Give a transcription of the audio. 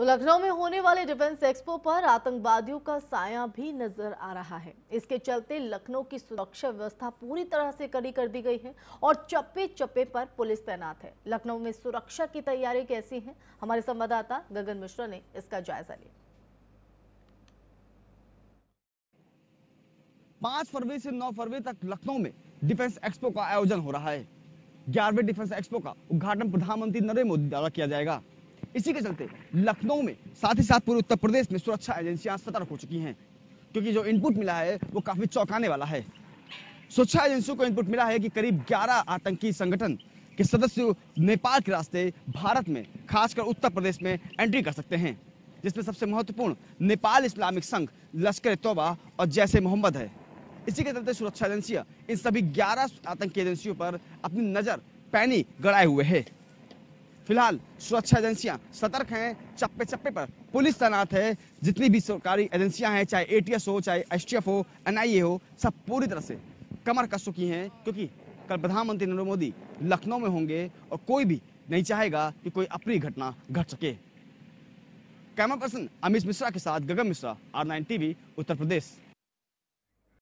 तो लखनऊ में होने वाले डिफेंस एक्सपो पर आतंकवादियों का साया भी नज़र आ रहा है। इसके चलते लखनऊ की सुरक्षा व्यवस्था पूरी तरह से कड़ी कर दी गई है और चप्पे चप्पे पर पुलिस तैनात है। लखनऊ में सुरक्षा की तैयारी कैसी है? हमारे संवाददाता गगन मिश्रा ने इसका जायजा लिया। पाँच फरवरी से नौ फरवरी तक लखनऊ में डिफेंस एक्सपो का आयोजन हो रहा है। ग्यारहवें डिफेंस एक्सपो का उद्घाटन प्रधानमंत्री नरेंद्र मोदी द्वारा किया जाएगा। इसी के चलते लखनऊ में साथ ही साथ पूरे उत्तर प्रदेश में सुरक्षा एजेंसियाँ सतर्क हो चुकी हैं, क्योंकि जो इनपुट मिला है, वो काफ़ी चौंकाने वाला है। सुरक्षा एजेंसियों को इनपुट मिला है कि करीब 11 आतंकी संगठन के सदस्य नेपाल के रास्ते भारत में, खासकर उत्तर प्रदेश में एंट्री कर सकते हैं, जिसमें सबसे महत्वपूर्ण नेपाल इस्लामिक संघ, लश्कर तोबा और जैसे मोहम्मद है। इसी के चलते सुरक्षा एजेंसियाँ इन सभी 11 आतंकी एजेंसियों पर अपनी नज़र पैनी गड़ाए हुए है। फ़िलहाल सुरक्षा एजेंसियाँ सतर्क हैं चप्पे चप्पे पर। पुलिस तैनात है, जितनी भी सरकारी एजेंसियाँ हैं, चाहे एटीएस हो, चाहे एसटीएफ हो एनआईए हो, सब पूरी तरह से कमर कस चुकी हैं, क्योंकि कल प्रधानमंत्री नरेंद्र मोदी लखनऊ में होंगे और कोई भी नहीं चाहेगा कि कोई अप्रिय घटना घट सके। कैमरा पर्सन अमित मिश्रा के साथ Gagan Mishra R nine TV Uttar Pradesh.